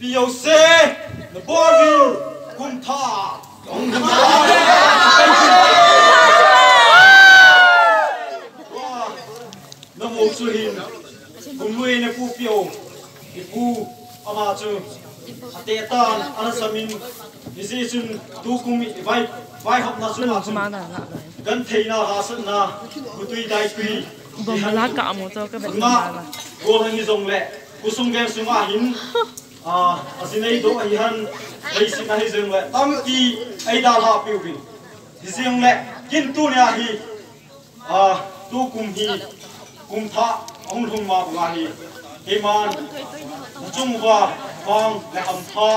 POC the Borville cùng thọ cùng thọ nó một số hình cùng nuôi nè phu piêu thì phu ở mà chứ hạt tan ăn sắm mình như thế chun tu cùng mình vai học na chun là chun na ha sân na cứ tùy đại tùy bông lá cạo một cho các bạn mà cô là như dòng lệ cô sung game sung hoa hình à a asinei do ai han dei sin na hi zong tâm kỳ ki ai da ha piu bin hi zong tu nya hi a tu kum hi kum tha ong lung ma nga hi he man chung wa fang le am tha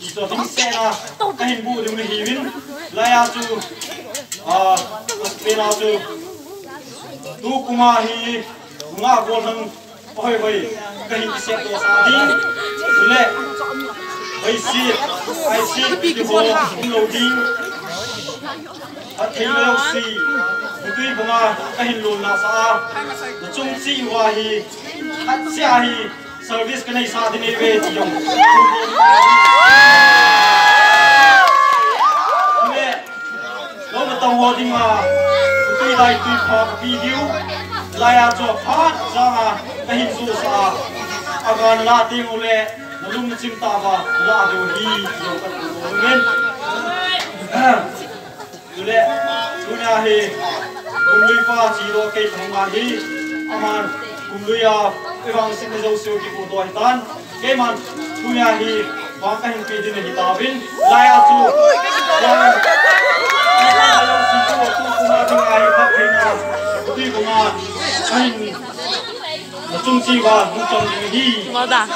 đi tính xe na cái hình vụ là ya à bên nào chú tu kuma hi nga ko nang oi cái hình xe to sa đi lệ ai si ai si đi hồ lâu đi à thấy lâu si tuy bunga cái hình luôn na sa chung si wa hi at sia hi service cái này sa thì này về thì dùng mẹ nó à cho phát ra mà cái hình dù sa. À còn là tiếng ô lệ nó lúc nó chim ta và là điều hi. Điều cái đồ men dù lệ dù nhà hi. Cùng lui pha chỉ đồ cây thằng mà hi. Aman cùng lui à cái vang sinh dấu siêu kỳ phụ tuổi tan. Cái man dù nhà hi vang cái hình kỳ đi này ta bin. Lại à chú chung chi và cũng trong những hi Mo da.